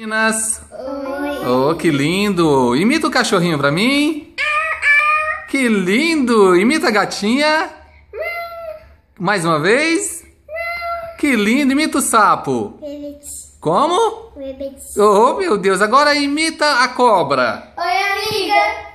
Meninas. Oi. Oh, que lindo. Imita o cachorrinho pra mim. Que lindo. Imita a gatinha. Mais uma vez. Que lindo. Imita o sapo. Como? Oh, meu Deus. Agora imita a cobra. Oi, amiga.